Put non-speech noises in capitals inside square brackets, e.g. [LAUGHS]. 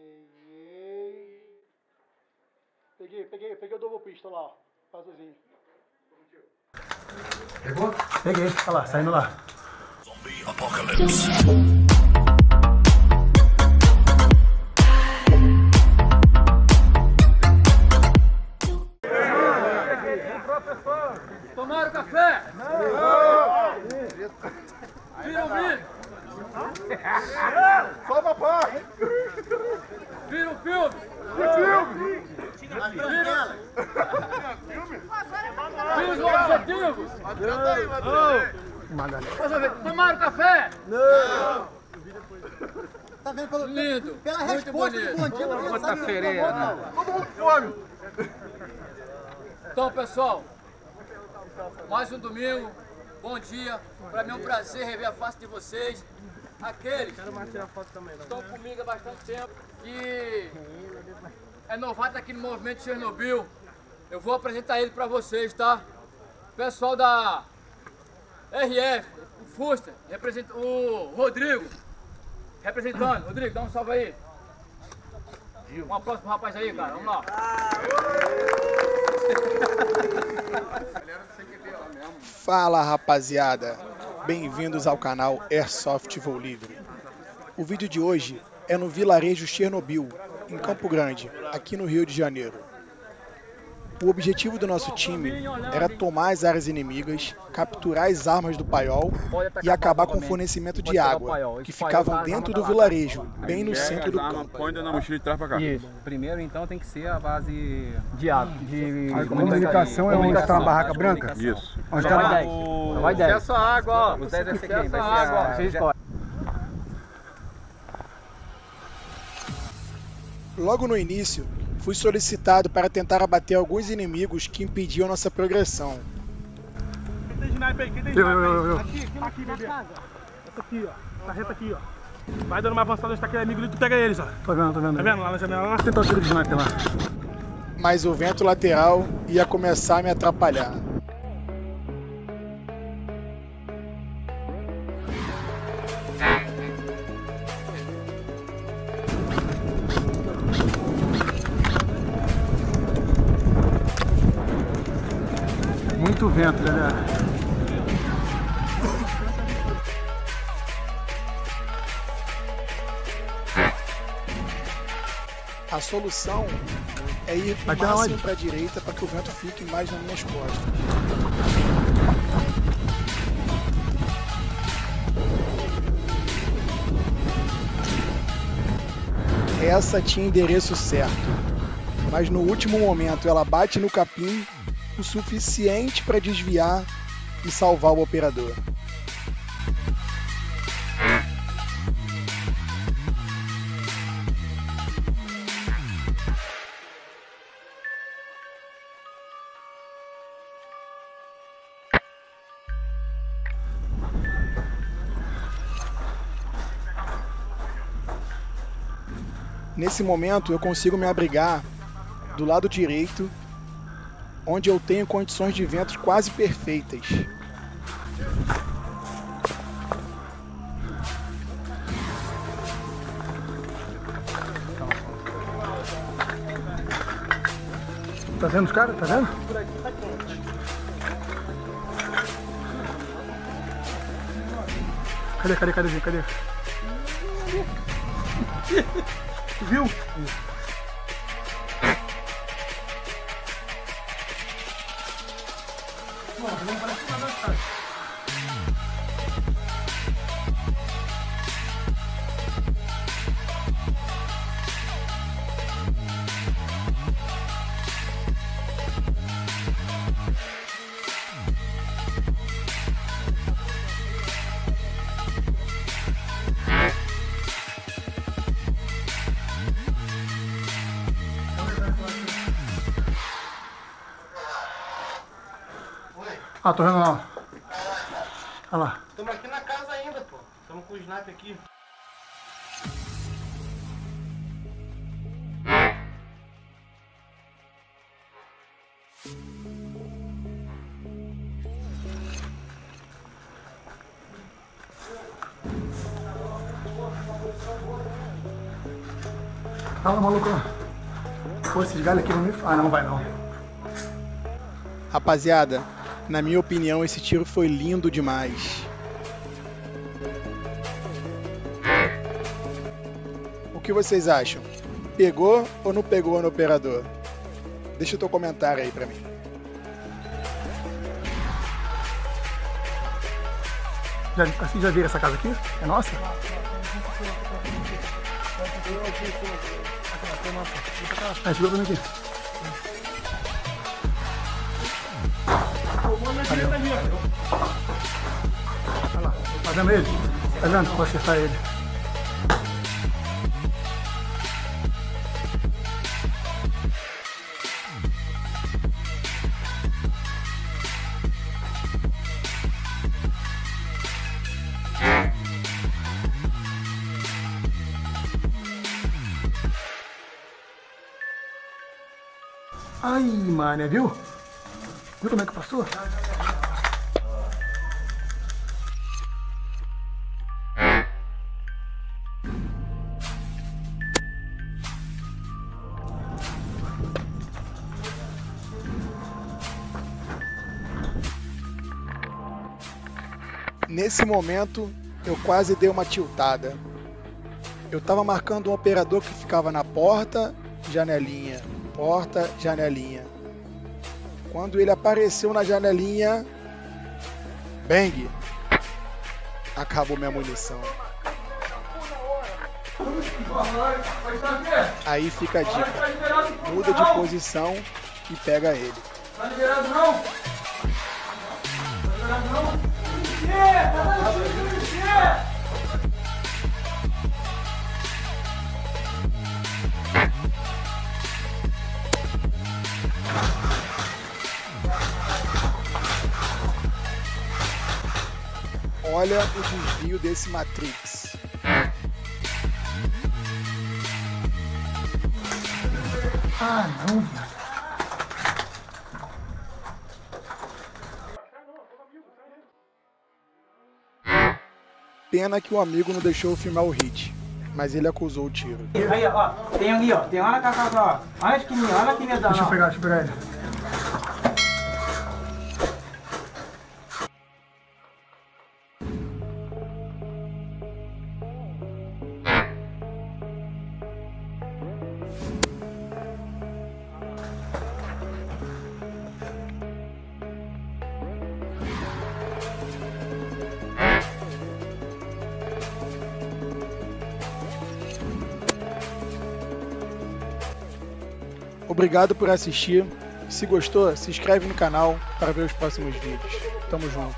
Peguei. Peguei, peguei, peguei o double pista lá, ó. Azulzinho. Pegou? Peguei, olha lá, saindo lá. Tomaram uma vez, Tomaram café? Tá vendo pelo, Lindo. pela resposta do bandido? ele Quanta sabe fereia, né? não. Todo mundo fome! Então, pessoal, mais um domingo, bom dia. Para mim é um prazer rever a face de vocês. Aqueles que estão comigo há bastante tempo, que é novato aqui no movimento Chernobyl. Eu vou apresentar ele para vocês, tá? Pessoal da RF, o Fuster, representa, o Rodrigo, representando. Rodrigo, dá um salve aí. Um aplauso pro rapaz aí, cara. Vamos lá. Fala rapaziada, bem-vindos ao canal Airsoft Voo Livre. O vídeo de hoje é no vilarejo Chernobyl, em Campo Grande, aqui no Rio de Janeiro. O objetivo do nosso time era tomar as áreas inimigas, capturar as armas do paiol e acabar com o fornecimento de água, que ficavam dentro do vilarejo, bem no centro do campo. Põe na mochila de trás pra cá. Isso. Primeiro, então, tem que ser a base de água. De A comunicação é onde está a barraca branca? Isso. Onde está a 10. Então vai 10. Essa água, ó. Os 10 vai ser quem? Vai água, a... vocês escolhem. Logo no início, fui solicitado para tentar abater alguns inimigos que impediam nossa progressão. Quem tem sniper aí? Quem tem sniper aí? Aqui, aqui, aqui, bebê. Essa aqui, ó. Essa reta aqui, ó. Vai dando uma avançada onde tá aquele amigo ali, tu pega eles, ó. Tô vendo, tô vendo. Tá vendo? Lá na janela, lá. Tentar o tiro de sniper lá. Mas o vento lateral ia começar a me atrapalhar. Galera. A solução é ir o máximo para a direita para que o vento fique mais nas minhas costas. Essa tinha endereço certo, mas no último momento ela bate no capim o suficiente para desviar e salvar o operador. Nesse momento eu consigo me abrigar do lado direito, onde eu tenho condições de vento quase perfeitas. Tá vendo os caras? Tá vendo? Cadê, cadê, cadê, cadê? [LAUGHS] Viu? Pronto, vamos para cima das caixas. Ah, tô vendo lá. Olha lá. Estamos aqui na casa ainda, pô. Estamos com o sniper aqui. Fala, maluco. Pô, esses galhos aqui vão me... Ah, não vai não. Rapaziada, na minha opinião, esse tiro foi lindo demais. O que vocês acham? Pegou ou não pegou no operador? Deixa o teu comentário aí pra mim. Já, assim, já viram essa casa aqui? É nossa? Ah, segura pra aqui. Olha lá, vendo ele? Tá vendo? Vou acertar ele. Ai, mano, viu? Viu como é que passou? Nesse momento, eu quase dei uma tiltada. Eu tava marcando um operador que ficava na porta, janelinha, porta, janelinha. Quando ele apareceu na janelinha, bang! Acabou minha munição. Aí fica a dica: muda de posição e pega ele. Olha o desvio desse Matrix. Ah, não. Pena que o amigo não deixou eu filmar o hit, mas ele acusou o tiro. Aí, ó, tem ali, ó, tem lá na casa, ó. Olha a esquininha, olha a esquininha da Deixa eu pegar, deixa eu pegar ele. Obrigado por assistir. Se gostou, se inscreve no canal para ver os próximos vídeos. Tamo junto.